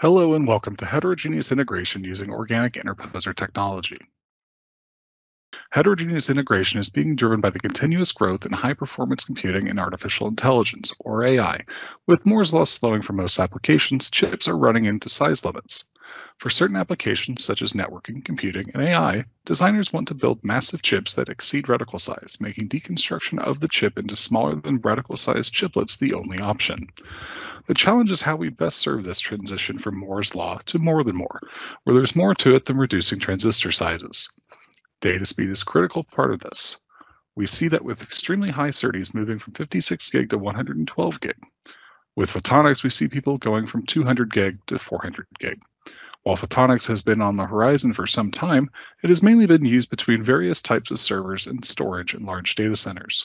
Hello and welcome to Heterogeneous Integration using Organic Interposer Technology. Heterogeneous integration is being driven by the continuous growth in high-performance computing and artificial intelligence, or AI. With Moore's law slowing for most applications, chips are running into size limits. For certain applications such as networking, computing, and AI, designers want to build massive chips that exceed reticle size, making deconstruction of the chip into smaller than reticle-sized chiplets the only option. The challenge is how we best serve this transition from Moore's law to more than Moore, where there's more to it than reducing transistor sizes. Data speed is a critical part of this. We see that with extremely high SerDes moving from 56 gig to 112 gig. With photonics, we see people going from 200 gig to 400 gig. While photonics has been on the horizon for some time, it has mainly been used between various types of servers and storage in large data centers.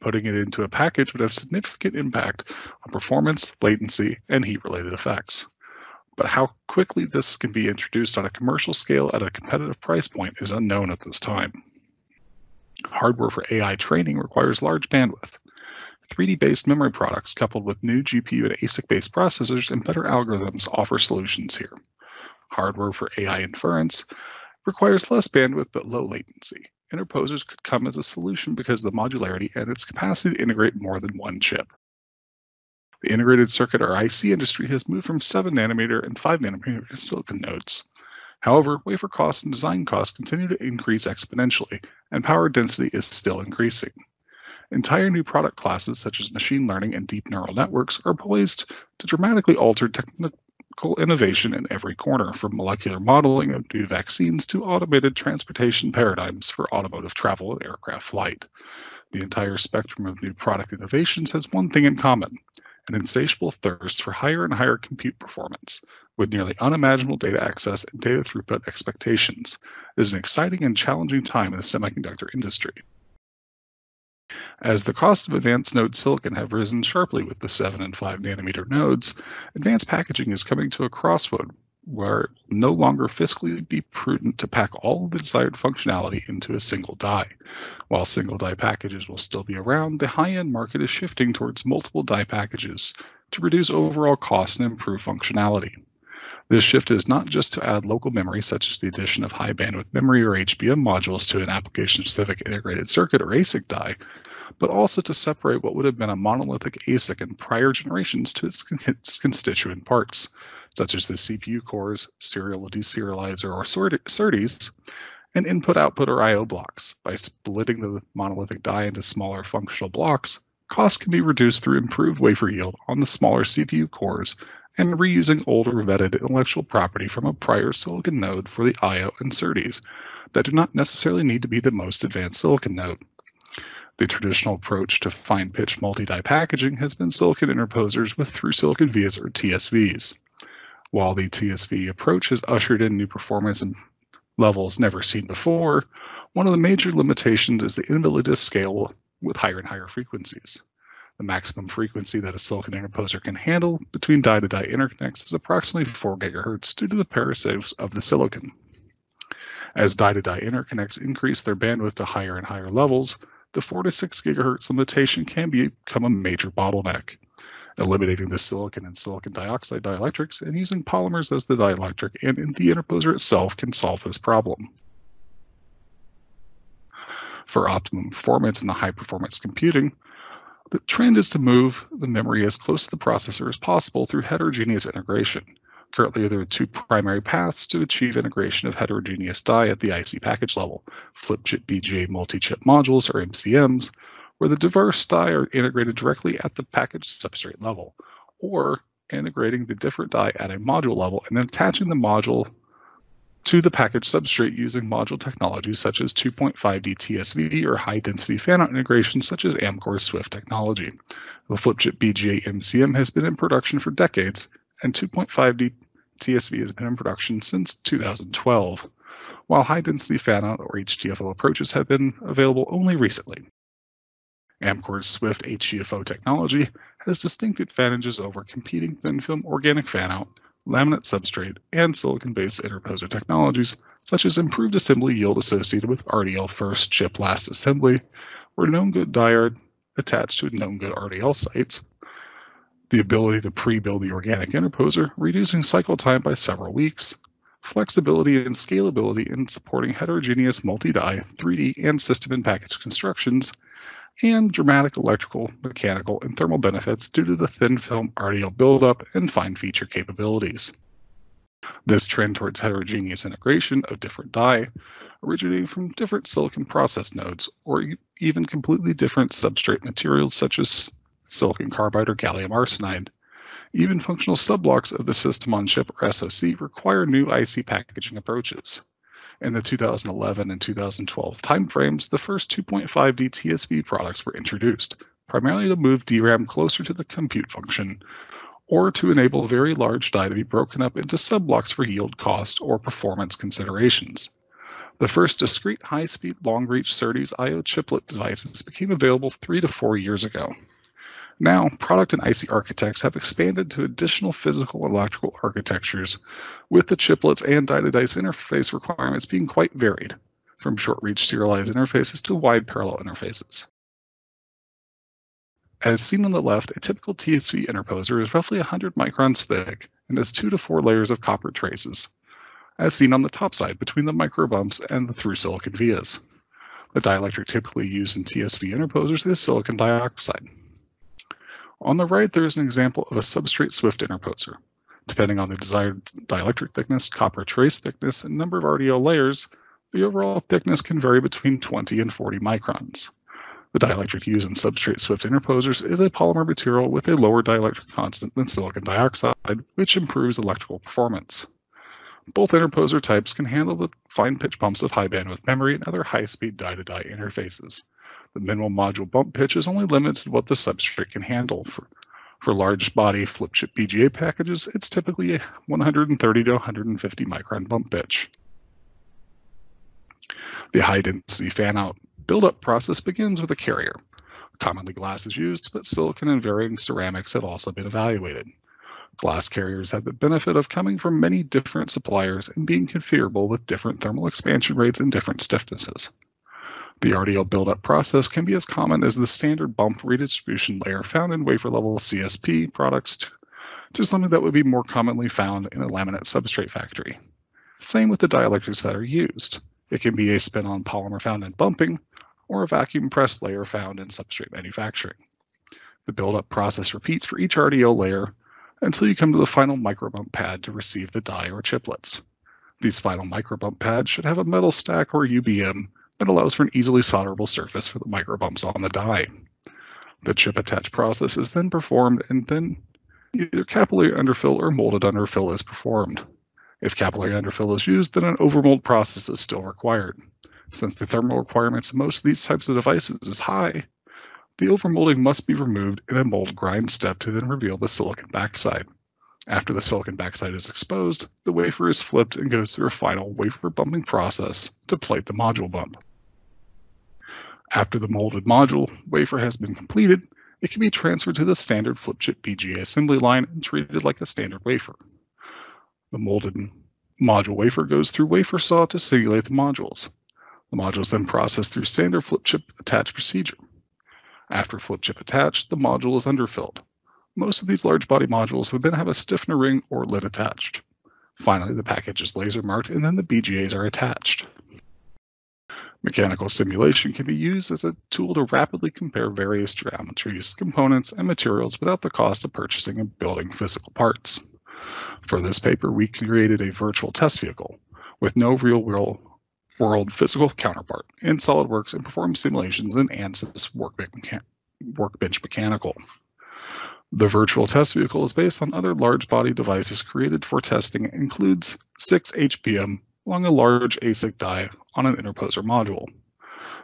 Putting it into a package would have significant impact on performance, latency, and heat-related effects but how quickly this can be introduced on a commercial scale at a competitive price point is unknown at this time. Hardware for AI training requires large bandwidth. 3D-based memory products coupled with new GPU and ASIC-based processors and better algorithms offer solutions here. Hardware for AI inference requires less bandwidth but low latency. Interposers could come as a solution because of the modularity and its capacity to integrate more than one chip. The integrated circuit or IC industry has moved from 7 nanometer and 5 nanometer silicon nodes. However, wafer costs and design costs continue to increase exponentially, and power density is still increasing. Entire new product classes, such as machine learning and deep neural networks, are poised to dramatically alter technical innovation in every corner, from molecular modeling of new vaccines to automated transportation paradigms for automotive travel and aircraft flight. The entire spectrum of new product innovations has one thing in common an insatiable thirst for higher and higher compute performance, with nearly unimaginable data access and data throughput expectations. It is an exciting and challenging time in the semiconductor industry. As the cost of advanced node silicon have risen sharply with the 7 and 5 nanometer nodes, advanced packaging is coming to a crossroad where no longer fiscally be prudent to pack all the desired functionality into a single die. While single die packages will still be around, the high-end market is shifting towards multiple die packages to reduce overall cost and improve functionality. This shift is not just to add local memory, such as the addition of high bandwidth memory or HBM modules to an application specific integrated circuit or ASIC die, but also to separate what would have been a monolithic ASIC in prior generations to its, its constituent parts such as the CPU cores, serial deserializer, or SerDes, and input-output or I.O. blocks. By splitting the monolithic die into smaller functional blocks, costs can be reduced through improved wafer yield on the smaller CPU cores and reusing older vetted intellectual property from a prior silicon node for the I.O. and SerDes that do not necessarily need to be the most advanced silicon node. The traditional approach to fine pitch multi die packaging has been silicon interposers with through silicon vias or TSVs. While the TSV approach has ushered in new performance and levels never seen before, one of the major limitations is the inability to scale with higher and higher frequencies. The maximum frequency that a silicon interposer can handle between die-to-die interconnects is approximately 4 GHz due to the parasites of the silicon. As die-to-die interconnects increase their bandwidth to higher and higher levels, the 4 to 6 GHz limitation can become a major bottleneck eliminating the silicon and silicon dioxide dielectrics and using polymers as the dielectric and the interposer itself can solve this problem. For optimum performance in the high performance computing, the trend is to move the memory as close to the processor as possible through heterogeneous integration. Currently, there are two primary paths to achieve integration of heterogeneous die at the IC package level, flip chip BGA multi-chip modules or MCMs, where the diverse die are integrated directly at the package substrate level, or integrating the different die at a module level and then attaching the module to the package substrate using module technologies such as 2.5D TSV or high density fan-out integration such as Amkor's Swift technology. The flip chip BGA MCM has been in production for decades, and 2.5D TSV has been in production since 2012, while high density fan-out or HDFO approaches have been available only recently. Amkor's Swift HDFO technology has distinct advantages over competing thin film organic fan-out, laminate substrate, and silicon-based interposer technologies, such as improved assembly yield associated with RDL first chip last assembly, where known good die are attached to known good RDL sites, the ability to pre-build the organic interposer, reducing cycle time by several weeks, flexibility and scalability in supporting heterogeneous multi-die, 3D, and system and package constructions, and dramatic electrical, mechanical, and thermal benefits due to the thin film RDL buildup and fine feature capabilities. This trend towards heterogeneous integration of different die originating from different silicon process nodes or even completely different substrate materials such as silicon carbide or gallium arsenide. Even functional subblocks of the system on chip or SoC require new IC packaging approaches. In the 2011 and 2012 timeframes, the first 2.5D TSV products were introduced, primarily to move DRAM closer to the compute function, or to enable very large die to be broken up into subblocks for yield cost or performance considerations. The first discrete high-speed long-reach SerDes I.O. chiplet devices became available three to four years ago. Now, product and IC architects have expanded to additional physical and electrical architectures, with the chiplets and die-to-dice interface requirements being quite varied, from short-reach serialized interfaces to wide parallel interfaces. As seen on the left, a typical TSV interposer is roughly 100 microns thick and has two to four layers of copper traces, as seen on the top side between the micro bumps and the through silicon vias. The dielectric typically used in TSV interposers is silicon dioxide. On the right, there is an example of a substrate Swift interposer. Depending on the desired dielectric thickness, copper trace thickness, and number of RDL layers, the overall thickness can vary between 20 and 40 microns. The dielectric used in substrate Swift interposers is a polymer material with a lower dielectric constant than silicon dioxide, which improves electrical performance. Both interposer types can handle the fine pitch bumps of high bandwidth memory and other high speed die to die interfaces. The minimal module bump pitch is only limited to what the substrate can handle. For, for large body flip chip BGA packages, it's typically a 130 to 150 micron bump pitch. The high density fan out buildup process begins with a carrier. Commonly glass is used, but silicon and varying ceramics have also been evaluated. Glass carriers have the benefit of coming from many different suppliers and being configurable with different thermal expansion rates and different stiffnesses. The RDL buildup process can be as common as the standard bump redistribution layer found in wafer level CSP products to, something that would be more commonly found in a laminate substrate factory. Same with the dielectrics that are used. It can be a spin-on polymer found in bumping or a vacuum pressed layer found in substrate manufacturing. The buildup process repeats for each RDL layer until you come to the final microbump pad to receive the die or chiplets. These final microbump pads should have a metal stack or UBM that allows for an easily solderable surface for the microbumps on the die. The chip attach process is then performed and then either capillary underfill or molded underfill is performed. If capillary underfill is used, then an overmold process is still required. Since the thermal requirements of most of these types of devices is high, the overmolding must be removed in a mold grind step to then reveal the silicon backside. After the silicon backside is exposed, the wafer is flipped and goes through a final wafer bumping process to plate the module bump. After the molded module wafer has been completed, it can be transferred to the standard flip chip BGA assembly line and treated like a standard wafer. The molded module wafer goes through wafer saw to singulate the modules. The modules then processed through standard flip chip attach procedure. After flip chip attached, the module is underfilled. Most of these large body modules would then have a stiffener ring or lid attached. Finally, the package is laser marked and then the BGAs are attached. Mechanical simulation can be used as a tool to rapidly compare various geometries, components, and materials without the cost of purchasing and building physical parts. For this paper, we created a virtual test vehicle with no real world, physical counterpart in SolidWorks and performed simulations in ANSYS Workbench Mechanical. The virtual test vehicle is based on other large body devices created for testing and includes six HBM along a large ASIC die on an interposer module.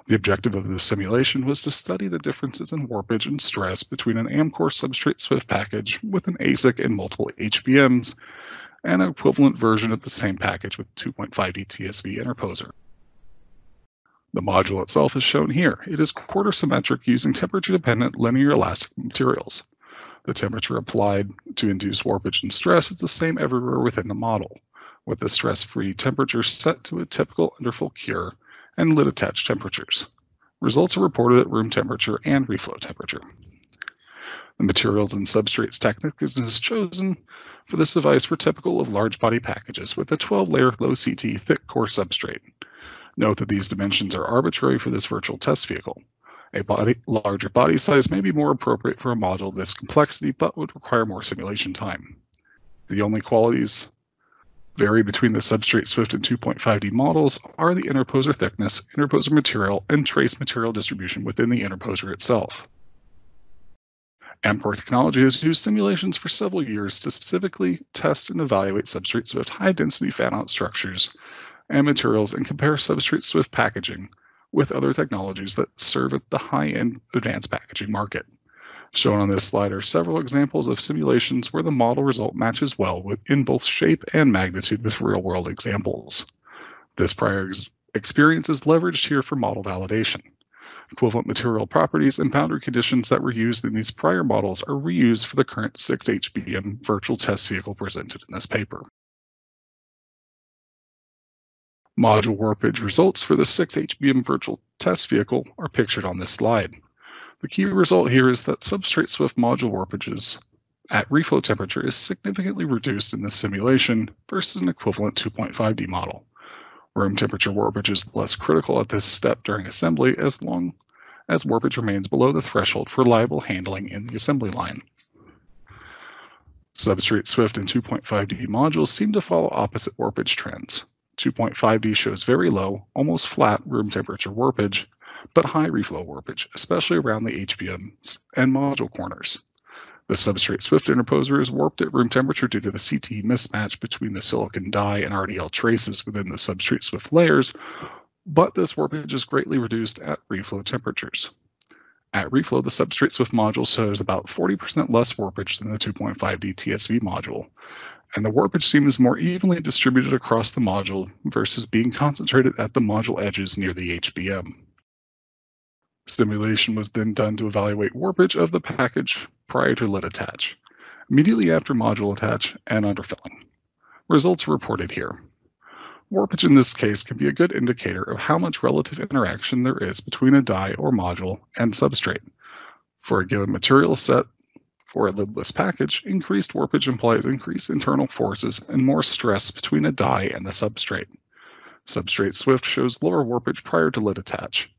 The objective of this simulation was to study the differences in warpage and stress between an Amkor substrate Swift package with an ASIC and multiple HBMs and an equivalent version of the same package with 2.5D TSV interposer. The module itself is shown here. It is quarter symmetric using temperature-dependent linear elastic materials. The temperature applied to induce warpage and stress is the same everywhere within the model with the stress-free temperature set to a typical underfill cure and lid attached temperatures. Results are reported at room temperature and reflow temperature. The materials and substrates techniques chosen for this device were typical of large body packages with a 12-layer low CT thick core substrate. Note that these dimensions are arbitrary for this virtual test vehicle. A body, larger body size may be more appropriate for a model of this complexity, but would require more simulation time. The only qualities vary between the substrate Swift and 2.5D models are the interposer thickness, interposer material, and trace material distribution within the interposer itself. Amkor Technology has used simulations for several years to specifically test and evaluate substrate Swift high-density fan-out structures and materials and compare substrate Swift packaging with other technologies that serve at the high-end advanced packaging market. Shown on this slide are several examples of simulations where the model result matches well with, in both shape and magnitude with real-world examples. This prior ex experience is leveraged here for model validation. Equivalent material properties and boundary conditions that were used in these prior models are reused for the current 6HBM virtual test vehicle presented in this paper. Module warpage results for the 6HBM virtual test vehicle are pictured on this slide. The key result here is that substrate Swift module warpages at reflow temperature is significantly reduced in this simulation versus an equivalent 2.5D model. Room temperature warpage is less critical at this step during assembly as long as warpage remains below the threshold for reliable handling in the assembly line. Substrate Swift and 2.5D modules seem to follow opposite warpage trends. 2.5D shows very low, almost flat room temperature warpage, but high reflow warpage, especially around the HBMs and module corners. The substrate Swift interposer is warped at room temperature due to the CT mismatch between the silicon die and RDL traces within the substrate Swift layers, but this warpage is greatly reduced at reflow temperatures. At reflow, the substrate Swift module shows about 40% less warpage than the 2.5D TSV module, and the warpage seems more evenly distributed across the module versus being concentrated at the module edges near the HBM. Simulation was then done to evaluate warpage of the package prior to lid attach, immediately after module attach and underfilling. Results reported here. Warpage in this case can be a good indicator of how much relative interaction there is between a die or module and substrate. For a given material set for a lidless package, increased warpage implies increased internal forces and more stress between a die and the substrate. Substrate Swift shows lower warpage prior to lid attach,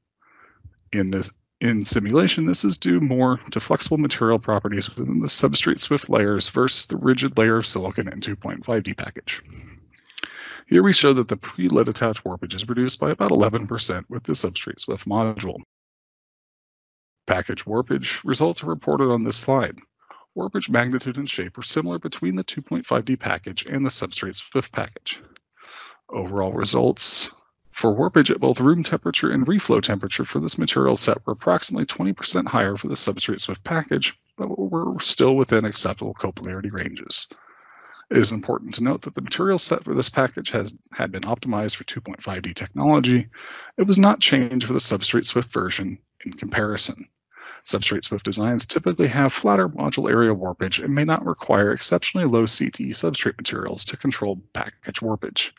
in this in simulation, this is due more to flexible material properties within the substrate Swift layers versus the rigid layer of silicon in 2.5D package. Here we show that the pre-lid attach warpage is reduced by about 11% with the substrate Swift module. Package warpage results are reported on this slide. Warpage magnitude and shape are similar between the 2.5D package and the substrate Swift package. Overall results for warpage at both room temperature and reflow temperature for this material set were approximately 20% higher for the substrate Swift package, but were still within acceptable coplanarity ranges. It is important to note that the material set for this package has had been optimized for 2.5D technology. It was not changed for the substrate Swift version in comparison. Substrate Swift designs typically have flatter module area warpage and may not require exceptionally low CT substrate materials to control package warpage.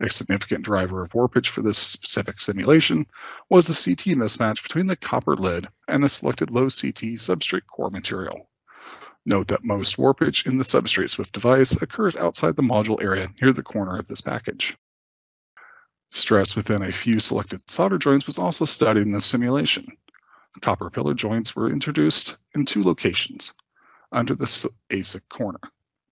A significant driver of warpage for this specific simulation was the CT mismatch between the copper lid and the selected low CT substrate core material. Note that most warpage in the substrate Swift device occurs outside the module area near the corner of this package. Stress within a few selected solder joints was also studied in the simulation. Copper pillar joints were introduced in two locations, under the ASIC corner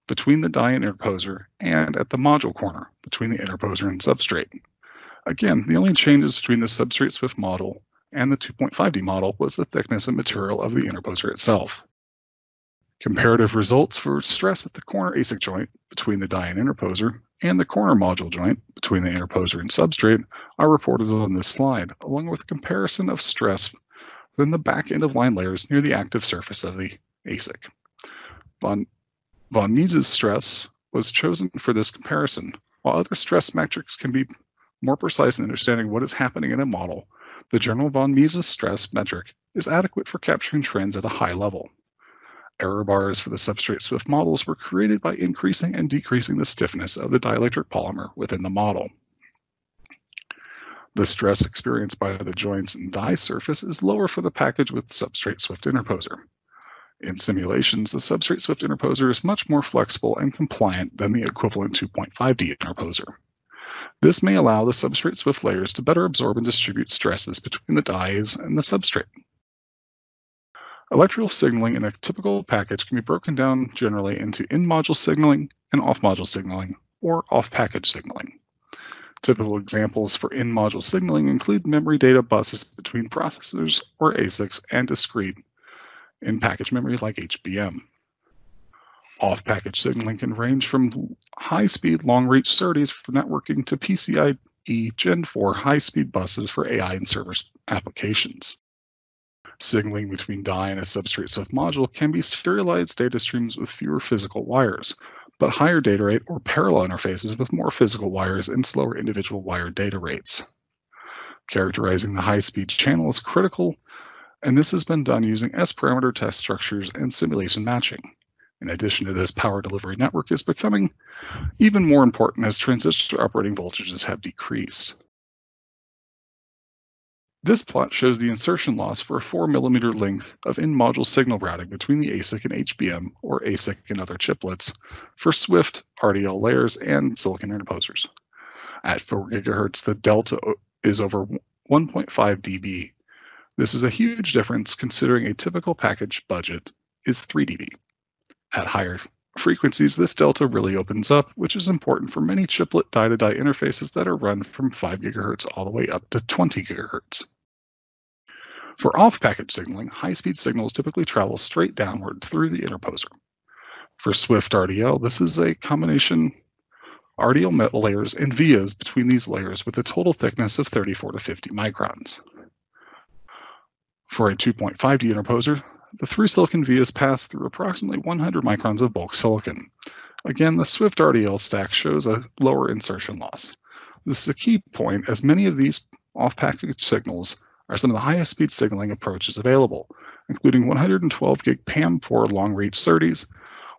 between the die and interposer and at the module corner between the interposer and substrate. Again, the only changes between the substrate Swift model and the 2.5D model was the thickness and material of the interposer itself. Comparative results for stress at the corner ASIC joint between the die and interposer and the corner module joint between the interposer and substrate are reported on this slide, along with comparison of stress within the back end of line layers near the active surface of the ASIC. Von Von Mises stress was chosen for this comparison. While other stress metrics can be more precise in understanding what is happening in a model, the general von Mises stress metric is adequate for capturing trends at a high level. Error bars for the substrate Swift models were created by increasing and decreasing the stiffness of the dielectric polymer within the model. The stress experienced by the joints and die surface is lower for the package with substrate Swift interposer. In simulations, the substrate Swift interposer is much more flexible and compliant than the equivalent 2.5D interposer. This may allow the substrate Swift layers to better absorb and distribute stresses between the dies and the substrate. Electrical signaling in a typical package can be broken down generally into in-module signaling and off-module signaling, or off-package signaling. Typical examples for in-module signaling include memory data buses between processors or ASICs and discrete in-package memory like HBM. Off-package signaling can range from high-speed long-reach SerDes for networking to PCIe Gen 4 high-speed buses for AI and server applications. Signaling between die and a substrate Swift module can be serialized data streams with fewer physical wires, but higher data rate or parallel interfaces with more physical wires and slower individual wire data rates. Characterizing the high-speed channel is critical, and this has been done using S-parameter test structures and simulation matching. In addition to this, power delivery network is becoming even more important as transistor operating voltages have decreased. This plot shows the insertion loss for a 4 millimeter length of in-module signal routing between the ASIC and HBM, or ASIC and other chiplets, for Swift, RDL layers, and silicon interposers. At 4 gigahertz, the delta is over 1.5 dB. This is a huge difference considering a typical package budget is 3 dB. At higher frequencies, this delta really opens up, which is important for many chiplet die-to-die interfaces that are run from 5 GHz all the way up to 20 GHz. For off-package signaling, high-speed signals typically travel straight downward through the interposer. For Swift RDL, this is a combination RDL metal layers and vias between these layers with a total thickness of 34 to 50 microns. For a 2.5D interposer, the through silicon vias pass through approximately 100 microns of bulk silicon. Again, the Swift RDL stack shows a lower insertion loss. This is a key point as many of these off-package signals are some of the highest speed signaling approaches available, including 112 gig PAM4 long-reach SerDes,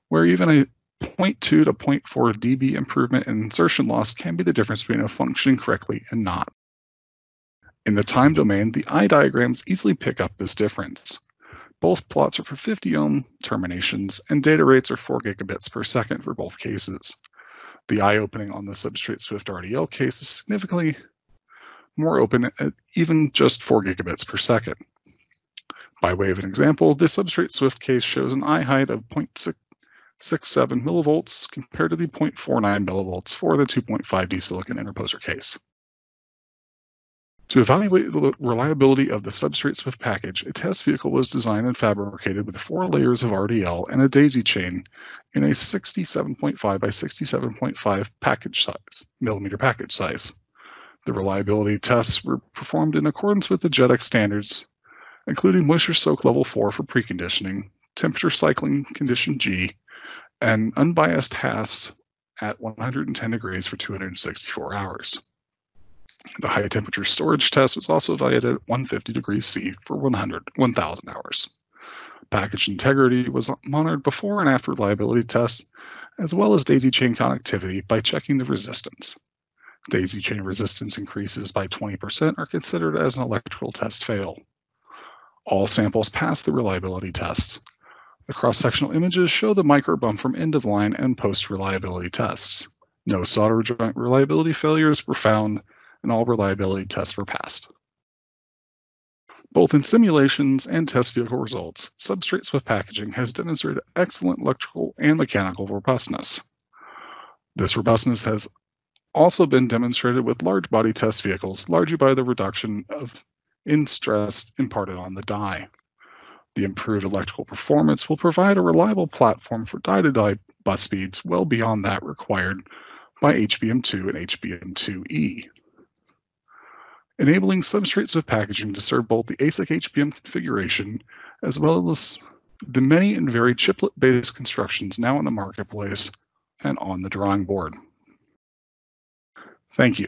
where even a 0.2 to 0.4 dB improvement in insertion loss can be the difference between a functioning correctly and not. In the time domain, the eye diagrams easily pick up this difference. Both plots are for 50 ohm terminations, and data rates are 4 gigabits per second for both cases. The eye opening on the substrate Swift RDL case is significantly more open at even just 4 gigabits per second. By way of an example, this substrate Swift case shows an eye height of 0.67 millivolts compared to the 0.49 millivolts for the 2.5D silicon interposer case. To evaluate the reliability of the substrate Swift package, a test vehicle was designed and fabricated with four layers of RDL and a daisy chain in a 67.5 by 67.5 package size, millimeter package size. The reliability tests were performed in accordance with the JEDEC standards, including moisture soak level 4 for preconditioning, temperature cycling condition G, and unbiased HAST at 110 degrees for 264 hours. The high temperature storage test was also evaluated at 150 degrees C for 100, 1,000 hours. Package integrity was monitored before and after reliability tests, as well as daisy chain connectivity by checking the resistance. Daisy chain resistance increases by 20% are considered as an electrical test fail. All samples pass the reliability tests. The cross-sectional images show the micro bump from end of line and post reliability tests. No solder joint reliability failures were found and all reliability tests were passed. Both in simulations and test vehicle results, substrate Swift packaging has demonstrated excellent electrical and mechanical robustness. This robustness has also been demonstrated with large body test vehicles, largely by the reduction of in stress imparted on the die. The improved electrical performance will provide a reliable platform for die-to-die bus speeds well beyond that required by HBM2 and HBM2E enabling substrates Swift packaging to serve both the ASIC HBM configuration as well as the many and varied chiplet-based constructions now in the marketplace and on the drawing board. Thank you.